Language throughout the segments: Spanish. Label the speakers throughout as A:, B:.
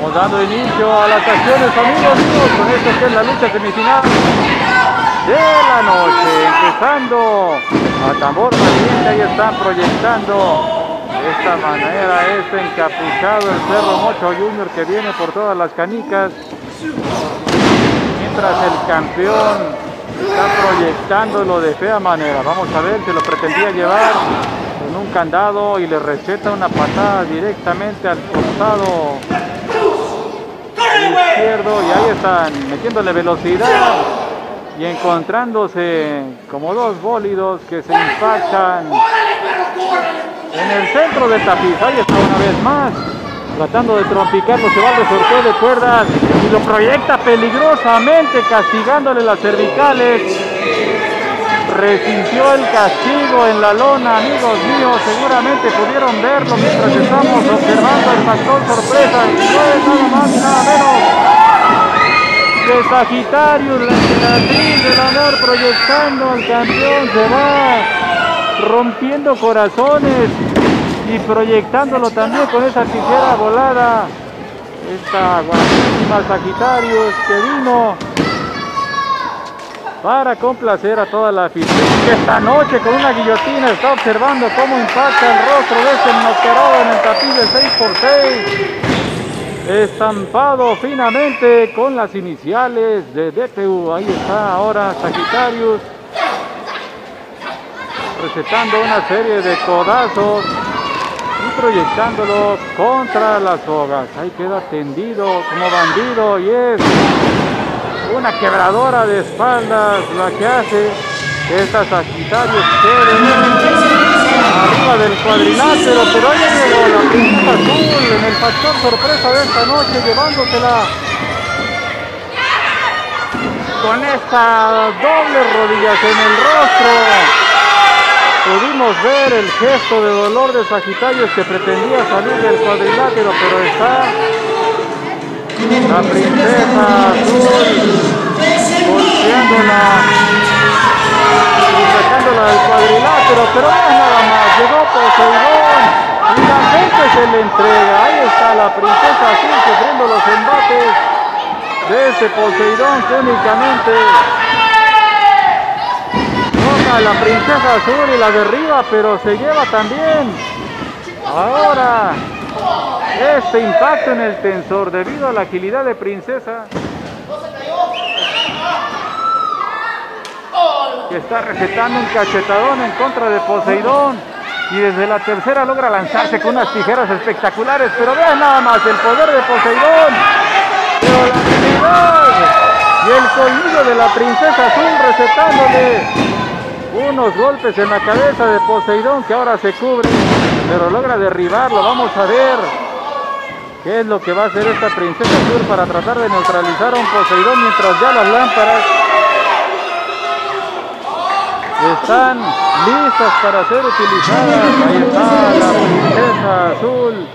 A: Vamos dando inicio a las acciones, amigos con esto que es la lucha semifinal de la noche. Empezando a tambor valiente, ahí están proyectando de esta manera este encapuchado el Cerro Mocho Junior que viene por todas las canicas. Mientras el campeón está proyectándolo de fea manera. Vamos a ver, si lo pretendía llevar con un candado y le receta una patada directamente al costado izquierdo y ahí están metiéndole velocidad y encontrándose como dos bólidos que se impactan en el centro del tapiz. Ahí está una vez más tratando de trompicarlo, se va al resorteo de cuerdas y lo proyecta peligrosamente castigándole las cervicales. Resintió el castigo en la lona, amigos míos, seguramente pudieron verlo mientras estamos observando el factor sorpresa. No es nada más y nada menos que Sagitario, la emperatriz del amor proyectando al campeón, se va rompiendo corazones y proyectándolo también con esa tijera volada. Esta guapísima Sagitarius que vino para complacer a toda la afición que esta noche con una guillotina está observando cómo impacta el rostro de este enmascarado en el tapiz de 6x6 estampado finamente con las iniciales de DPU ahí está ahora Sagitarius recetando una serie de codazos y proyectándolo contra las sogas. Ahí queda tendido como bandido y es una quebradora de espaldas la que hace esta Sagitario quede arriba del cuadrilátero, pero ahí llegó la princesa azul en el factor sorpresa de esta noche llevándosela con esta doble rodillas en el rostro. Pudimos ver el gesto de dolor de Sagitarios que pretendía salir del cuadrilátero, pero está la princesa azul golpeándola y sacándola del cuadrilátero, pero no es nada más, llegó Poseidón y la gente se le entrega, ahí está la princesa azul sufriendo los embates de ese Poseidón que únicamente la princesa azul y la derriba, pero se lleva también. Ahora, este impacto en el tensor debido a la agilidad de princesa. Que está recetando un cachetadón en contra de Poseidón. Y desde la tercera logra lanzarse con unas tijeras espectaculares. Pero vean nada más el poder de Poseidón. Pero la habilidad y el colmillo de la princesa azul recetándole unos golpes en la cabeza de Poseidón que ahora se cubre, pero logra derribarlo. Vamos a ver qué es lo que va a hacer esta princesa azul para tratar de neutralizar a un Poseidón mientras ya las lámparas están listas para ser utilizadas. Ahí está la princesa azul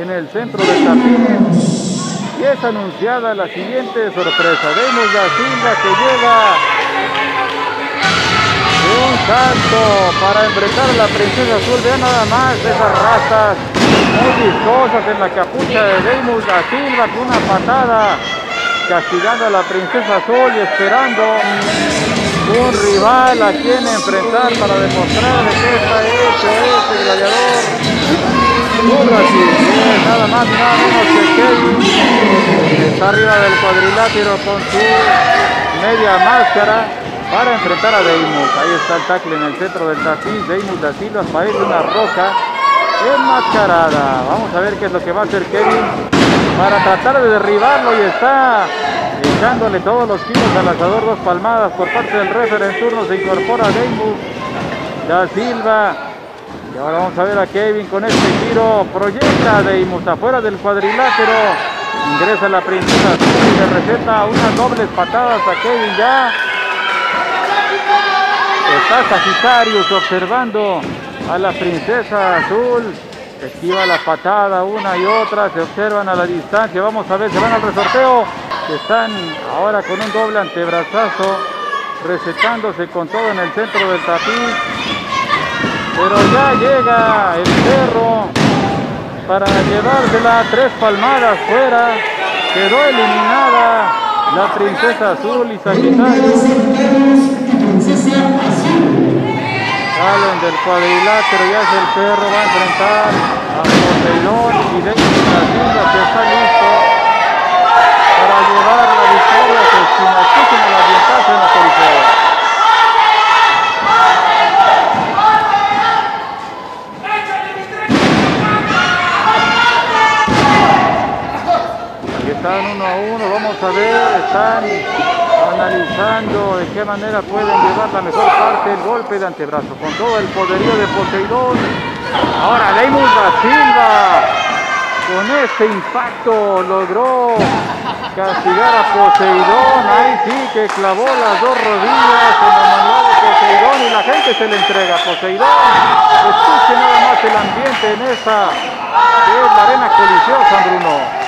A: en el centro del tapiz. Y es anunciada la siguiente sorpresa. Vemos la Silva que llega un salto para enfrentar a la princesa azul. Vean nada más esas ratas muy vistosas en la capucha de Deimos da Silva con una patada castigando a la princesa azul y esperando un rival a quien enfrentar para demostrar que está hecho este gladiador. nada más nada menos que Kevin está arriba del cuadrilátero con su media máscara para enfrentar a Deimos. Ahí está el tackle en el centro del tapiz. Deimos da Silva parece una roca enmascarada. Vamos a ver qué es lo que va a hacer Kevin para tratar de derribarlo y está echándole todos los kilos al asador. Dos palmadas por parte del refer en turno. Se incorpora Deimos da Silva. Y ahora vamos a ver a Kevin con este tiro. Proyecta Deimos afuera del cuadrilátero. Ingresa la princesa y le receta unas dobles patadas a Kevin ya. Está Sagitarius observando a la princesa azul. Esquiva la patada una y otra. Se observan a la distancia. Vamos a ver, se van al resorteo. Están ahora con un doble antebrazazo. Recetándose con todo en el centro del tapiz. Pero ya llega el perro. para llevársela. Tres palmadas fuera. Quedó eliminada la princesa azul y Sagitario. Salen del cuadrilátero, ya es el perro, va a enfrentar a Poseidón y de la que está listo para llevar la victoria que sin muchísimo la ventaja en la coliseo. están uno a uno, vamos a ver, están analizando de qué manera pueden llevar la mejor parte del golpe de antebrazo, con todo el poderío de Poseidón. Ahora Leimus da Silva, con este impacto logró castigar a Poseidón, ahí sí que clavó las dos rodillas en la manual de Poseidón y la gente se le entrega Poseidón. Escuche nada más el ambiente en esa, que es la arena coliciosa, Bruno.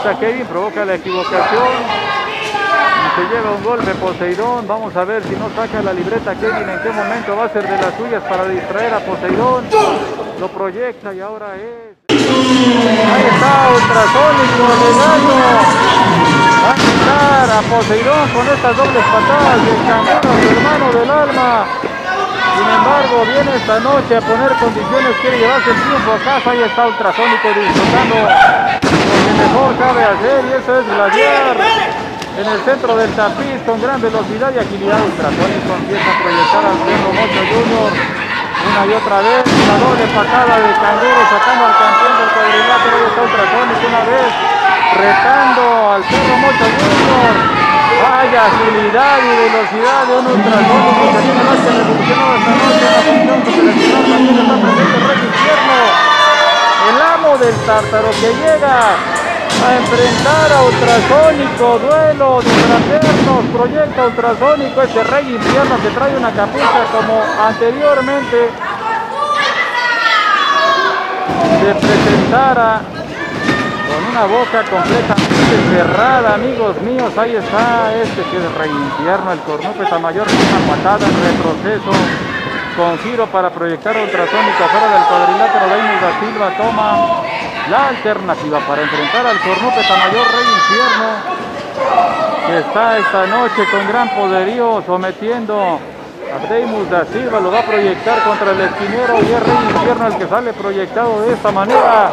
A: Kevin, provoca la equivocación. Se lleva un golpe Poseidón. Vamos a ver si no saca la libreta Kevin. En qué momento va a ser de las suyas para distraer a Poseidón. Lo proyecta y ahora es. Ahí está, ultrasónico daño. Va a quitar a Poseidón con estas dobles patadas de canguro, hermano del alma. Sin embargo, viene esta noche a poner condiciones, quiere llevarse el triunfo a casa. Ahí está Ultrasónico disfrutando mejor cabe hacer y eso es gladiar en el centro del tapiz con gran velocidad y agilidad ultrasónico empieza a proyectar al perro Mocho Junior. Una y otra vez la doble patada de canguro sacando al campeón del cuadrilátero. Y está ultrasónico una vez retando al perro Mocho Junior. Vaya agilidad y velocidad de un ultrasónico que tiene más que revolucionado esta noche la función seleccionada también está presente Rey Infierno el amo del tártaro que llega a enfrentar a Ultrasónico, duelo de fraternos, proyecta Ultrasónico, ese rey infierno que trae una capucha como anteriormente se presentara con una boca completamente cerrada, amigos míos, ahí está este que es rey infierno, el cornúpeta mayor con una patada en retroceso con giro para proyectar ultrasónico fuera del cuadrilátero, Deimos da Silva toma la alternativa para enfrentar al cornúpeta mayor Rey Infierno que está esta noche con gran poderío sometiendo a Deimus da Silva, lo va a proyectar contra el esquinero y es Rey Infierno el que sale proyectado de esta manera.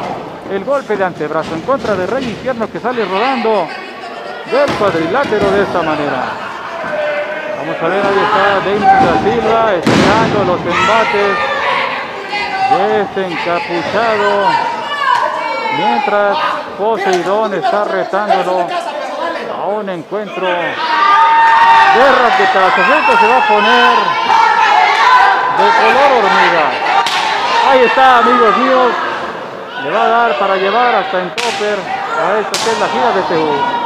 A: El golpe de antebrazo en contra de Rey Infierno que sale rodando del cuadrilátero de esta manera. Vamos a ver, ahí está Deimus da Silva esperando los embates de este encapuchado Mientras Poseidón está retándolo a un encuentro de raquetazo. Esto se va a poner de color hormiga. Ahí está, amigos míos. Le va a dar para llevar hasta en topper a esto que es la gira de Seúl.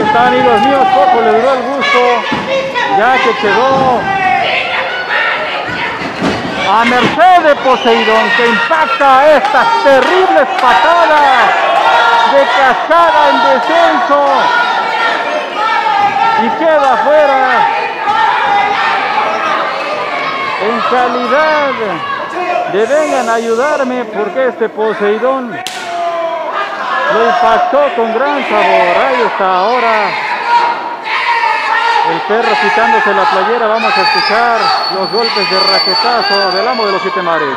A: Amigos míos, poco le duró el gusto, ya que quedó a merced de Poseidón, que impacta estas terribles patadas de cascada en descenso. Y queda afuera en calidad de vengan a ayudarme porque este Poseidón lo impactó con gran sabor. Ahí está ahora. El perro quitándose la playera. Vamos a escuchar los golpes de raquetazo del amo de los siete mares.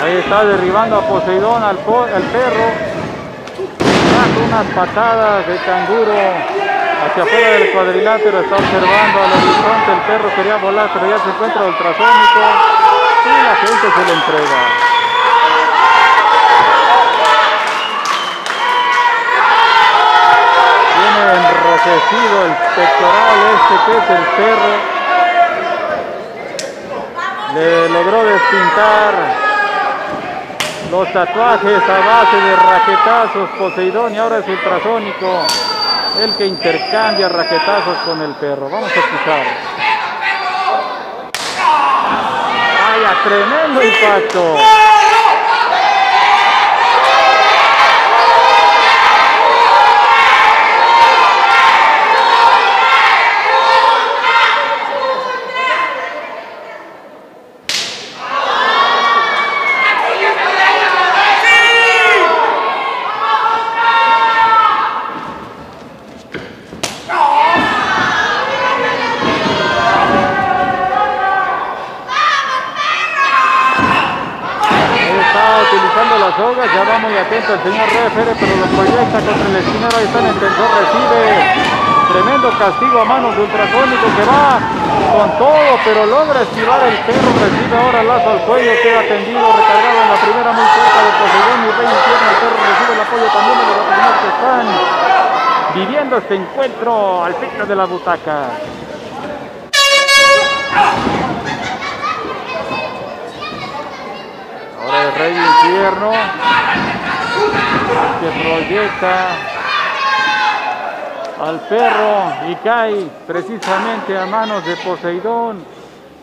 A: Ahí está derribando a Poseidón al, perro. Está unas patadas de canguro hacia afuera del cuadrilátero, está observando al horizonte, el perro quería volar, pero ya se encuentra ultrasónico y la gente se le entrega. Tiene enrojecido el pectoral este que es el perro. Le logró despintar los tatuajes a base de raquetazos Poseidón y ahora es ultrasónico el que intercambia raquetazos con el perro. Vamos a escuchar. ¡Vaya, tremendo impacto! utilizando las sogas, ya va muy atento el señor Refere, pero lo contra el esquinero, ahí está en el tensor, recibe tremendo castigo a manos de ultrasónico que va con todo, pero logra esquivar el perro, recibe ahora lazo al cuello, queda tendido, recargado en la primera muy cerca de Poseidón y Rey Infierno, el perro recibe el apoyo también de los personas que están viviendo este encuentro al pico de la butaca. Ahora el Rey Infierno que proyecta al perro y cae precisamente a manos de Poseidón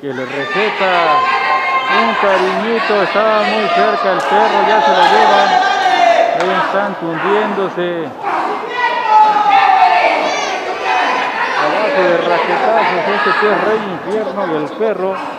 A: que le receta un cariñito, estaba muy cerca el perro, ya se lo llevan, ahí están tundiéndose abajo de raquetazos, este que es Rey Infierno y el perro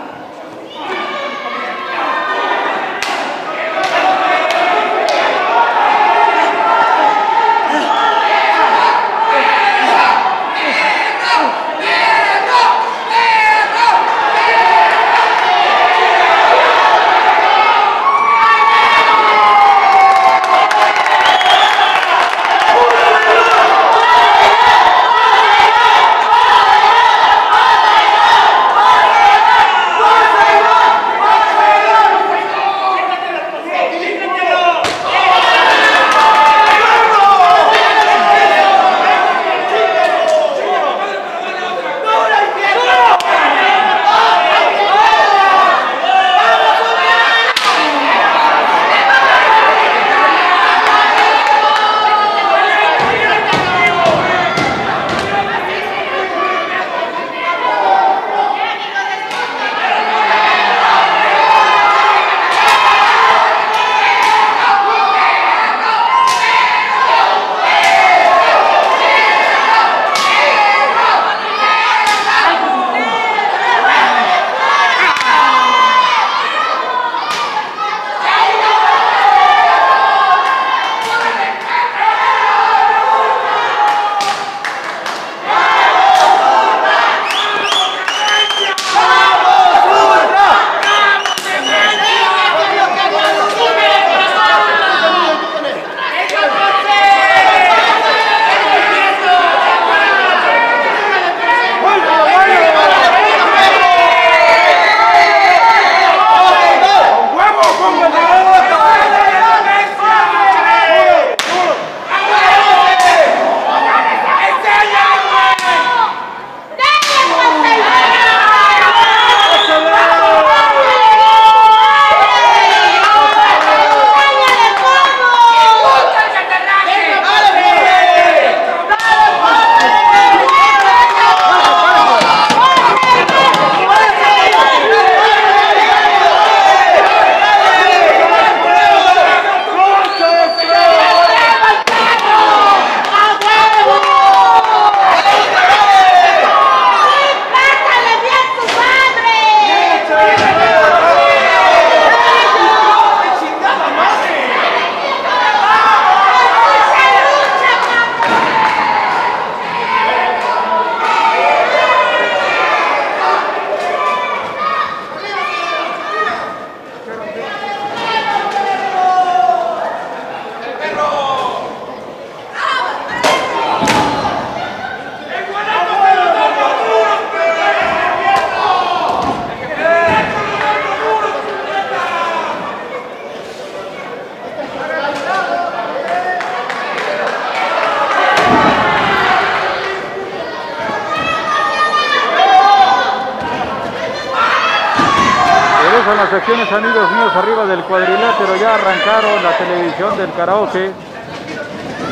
A: amigos míos, arriba del cuadrilátero. Ya arrancaron la televisión del karaoke.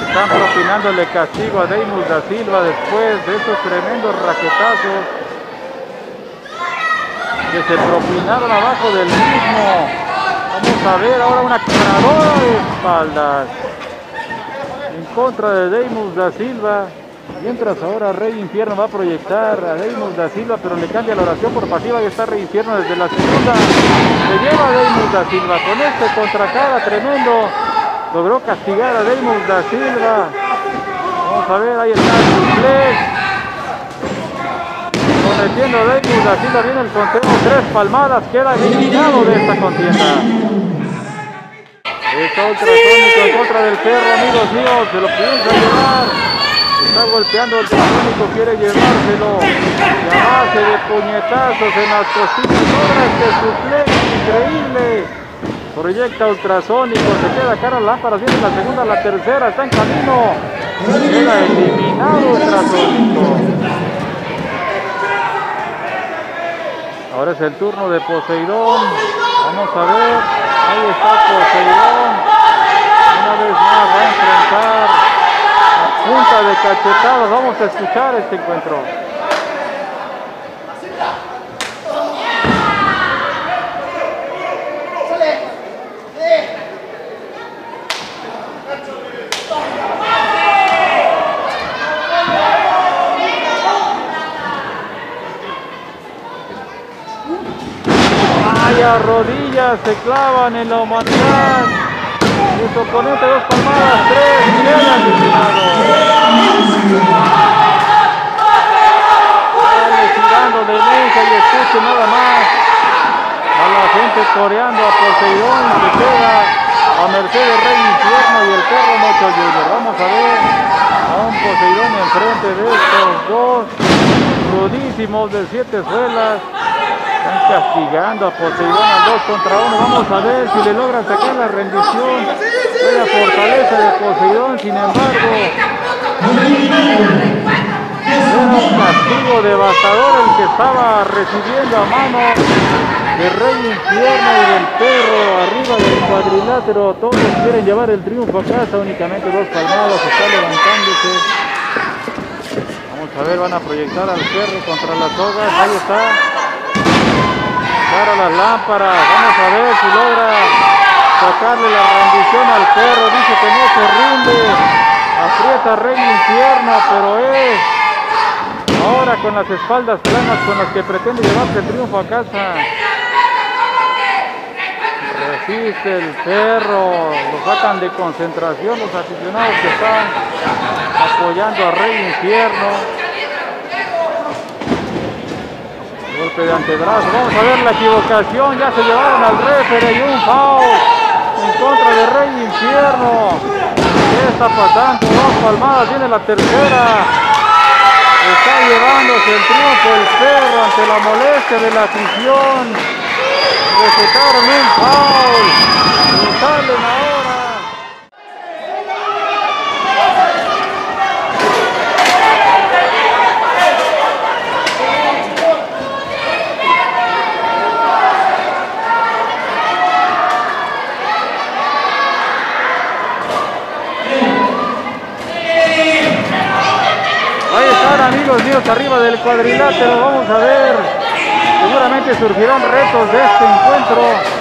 A: Están propinándole castigo a Deimus da Silva después de estos tremendos raquetazos que se propinaron abajo del mismo. Vamos a ver ahora una cargadora de espaldas en contra de Deimus da Silva. Mientras ahora Rey Infierno va a proyectar a Deimus da Silva, pero le cambia la oración por pasiva y está Rey Infierno desde la segunda. Se lleva a Deimus da Silva con este contracara tremendo. Logró castigar a Deimus da Silva. Vamos a ver, ahí está el. Cometiendo a Deimus da Silva, viene el conteo, tres palmadas, queda eliminado de esta contienda. Está ultrasónico en contra del perro, amigos míos, se lo piensa llevar. Está golpeando el quiere llevárselo. Y a base de puñetazos en las costillas, logra este increíble. Proyecta ultrasónico, se queda cara a lámparas, viene la segunda, la tercera, está en camino. Queda eliminado ultrasónico. Ahora es el turno de Poseidón. Vamos a ver. Ahí está Poseidón. Una vez más va a enfrentar punta de cachetadas. Vamos a escuchar este encuentro. Vaya rodillas se clavan en la humanidad. Su oponente dos palmadas, tres, girando de mesa y escuche nada más a la gente coreando a Poseidón que queda a merced del Rey Infierno y el perro Mocho Junior. Vamos a ver a un Poseidón enfrente de estos dos rudísimos de siete suelas. Están castigando a Poseidón al 2 contra 1. Vamos a ver si le logran sacar la rendición. La fortaleza de Poseidón, sin embargo. Un castigo devastador el que estaba recibiendo a mano del Rey Infierno y del perro arriba del cuadrilátero. Todos quieren llevar el triunfo a casa, únicamente dos palmadas, está levantándose. Vamos a ver, van a proyectar al perro contra las sogas. Ahí está para las lámparas. Vamos a ver si logra sacarle la rendición al perro. Dice que no se rinde. Aprieta Rey Infierno, pero es ahora con las espaldas planas con las que pretende llevarse el triunfo a casa. Resiste el perro, lo sacan de concentración los aficionados que están apoyando a Rey Infierno. Golpe de antebrazo. Vamos a ver la equivocación. Ya se llevaron al refere y un foul contra de Rey Infierno. ¿Qué está pasando? Dos palmadas. Viene la tercera. Está llevándose el triunfo el perro ante la molestia de la afición. Recetaron un foul. Y salen ahora. Ahí están amigos míos arriba del cuadrilátero, vamos a ver. Seguramente surgirán retos de este encuentro.